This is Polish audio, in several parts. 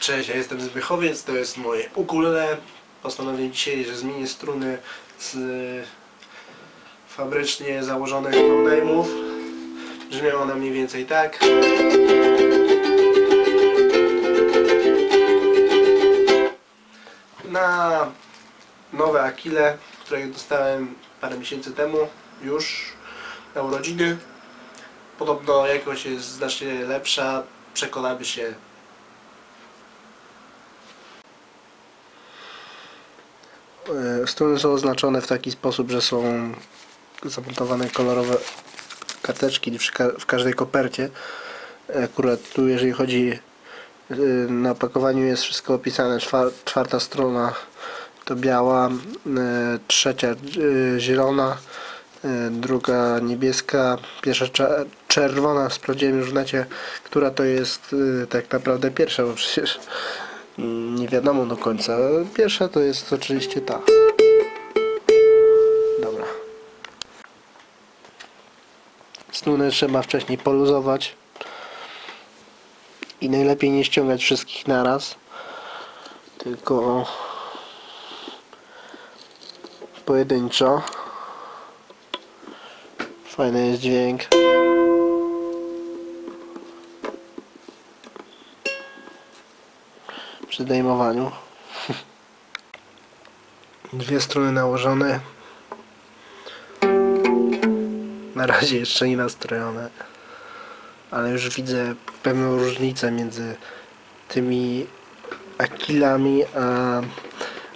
Cześć, ja jestem Zbychowiec, to jest moje ukulele. Postanowiłem dzisiaj, że zmienię struny z fabrycznie założonych no-name'ów. Brzmią one mniej więcej tak. Na nowe Akile, które dostałem parę miesięcy temu już na urodziny. Podobno jakość jest znacznie lepsza, przekonamy się Struny są oznaczone w taki sposób, że są zamontowane kolorowe karteczki w ka- w każdej kopercie. Akurat tu jeżeli chodzi e, na opakowaniu jest wszystko opisane. Czwar- Czwarta strona to biała, e, trzecia e, zielona, e, druga niebieska, pierwsza czerwona. Sprawdziłem już w necie, która to jest e, tak naprawdę pierwsza, bo przecież nie wiadomo do końca. Pierwsza to jest oczywiście ta. Dobra. Struny trzeba wcześniej poluzować. I najlepiej nie ściągać wszystkich naraz. Tylko pojedynczo. Fajny jest dźwięk. Przy zdejmowaniu. Dwie struny nałożone. Na razie jeszcze nie nastrojone. Ale już widzę pewną różnicę między tymi akilami a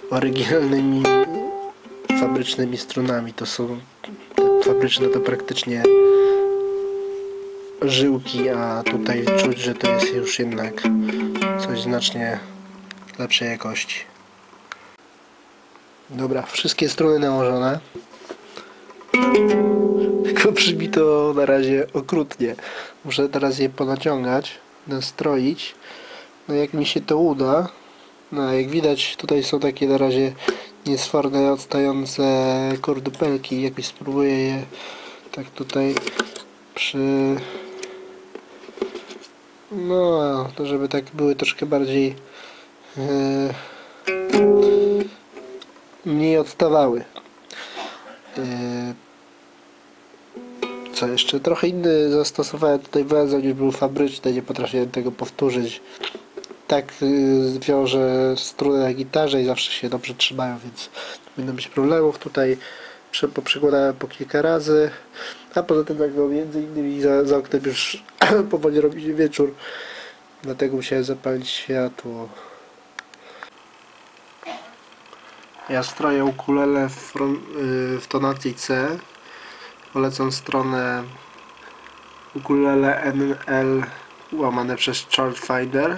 oryginalnymi fabrycznymi strunami. To są fabryczne to praktycznie żyłki, a tutaj czuć, że to jest już jednak coś znacznie lepszej jakości. Dobra, wszystkie struny nałożone. Tylko brzmi to na razie okrutnie. Muszę teraz je ponaciągać, nastroić. No jak mi się to uda, no jak widać tutaj są takie na razie niesforne, odstające kordupelki. Jakoś spróbuję je tak tutaj przy... No, to żeby tak były troszkę bardziej mniej odstawały. Yy, Co jeszcze? Trochę inny zastosowałem tutaj węzeł niż był fabryczny, nie potrafiłem tego powtórzyć. Tak yy, wiążę struny na gitarze i zawsze się dobrze trzymają, więc nie powinno być problemów. Tutaj prze- poprzekładałem po kilka razy, a poza tym jak było między innymi za, za oknem już powoli robi wieczór, dlatego musiałem zapalić światło. Ja stroję ukulele w, y, w tonacji C. Polecam stronę ukulele NL łamane przez Chartfinder.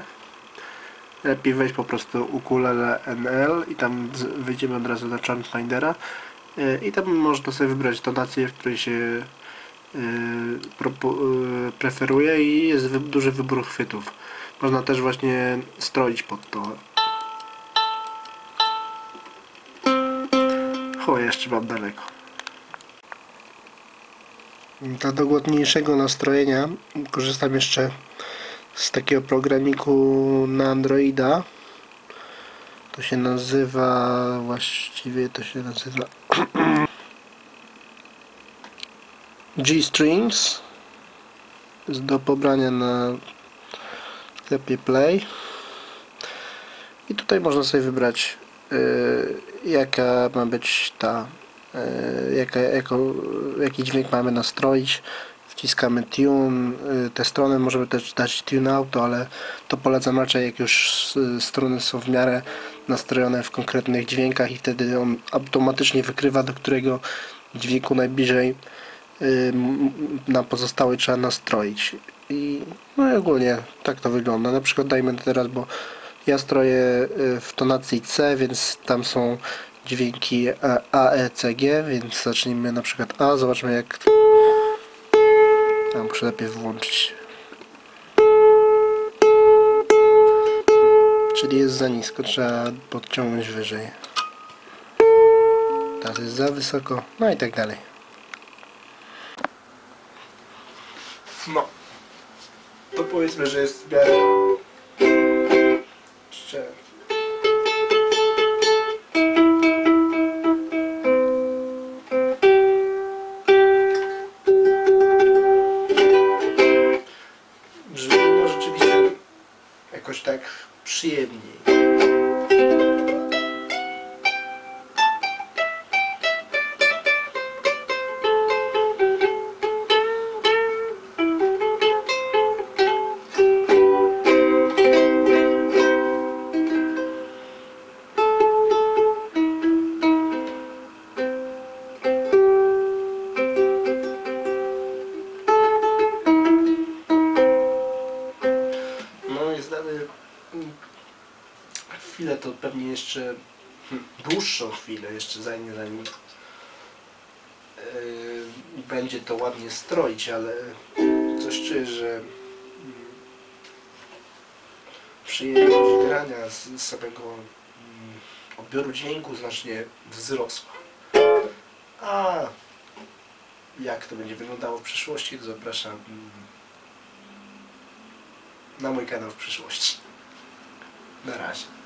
Lepiej wejść po prostu ukulele NL i tam wyjdziemy od razu do Chartfindera. Y, I tam można sobie wybrać tonację, w której się y, preferuje i jest duży wybór chwytów. Można też właśnie stroić pod to. O, jeszcze mam daleko. Dla dogłodniejszego nastrojenia korzystam jeszcze z takiego programiku na Androida. To się nazywa, właściwie to się nazywa G-Strings. Jest do pobrania na sklepie Play. I tutaj można sobie wybrać jaka ma być ta y, jaka, jako, jaki dźwięk mamy nastroić. Wciskamy tune y, te strony możemy też dać tune auto ale to polecam raczej jak już strony są w miarę nastrojone w konkretnych dźwiękach i wtedy on automatycznie wykrywa do którego dźwięku najbliżej y, na pozostały trzeba nastroić. I no i ogólnie tak to wygląda. Na przykład dajmy teraz bo ja stroję y, w tonacji C, więc tam są dźwięki A, A, E, C, G, więc zacznijmy na przykład A, zobaczmy jak... A, muszę lepiej włączyć. Czyli jest za nisko, trzeba podciągnąć wyżej. Teraz jest za wysoko, no i tak dalej. No. To powiedzmy, że jest w miarę chwilę, to pewnie jeszcze hmm, dłuższą chwilę jeszcze zajmie zanim yy, będzie to ładnie stroić, ale coś czuję, że mm, przyjemność grania z, samego mm, odbioru dźwięku znacznie wzrosła. A jak to będzie wyglądało w przyszłości, to zapraszam na mój kanał w przyszłości. Na razie.